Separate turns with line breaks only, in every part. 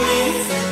You.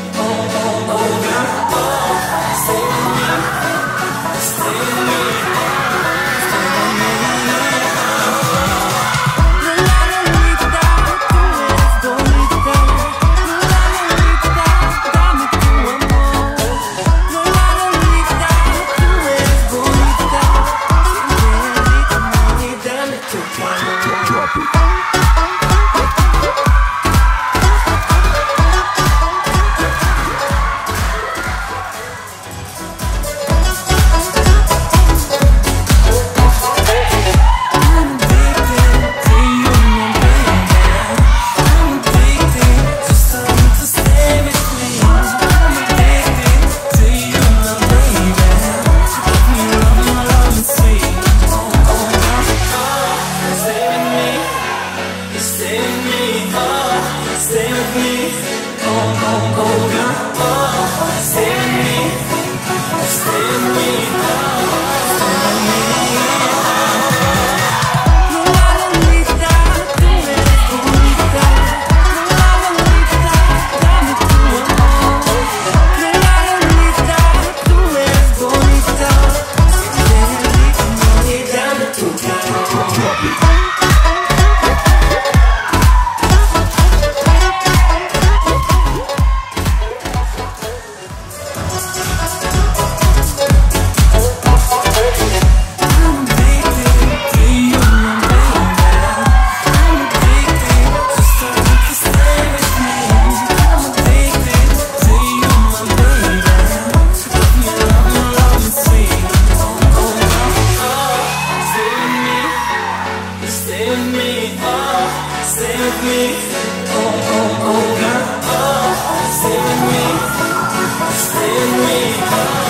Save me, oh, save me, oh, oh, oh, God, oh, oh, save me, save me, oh.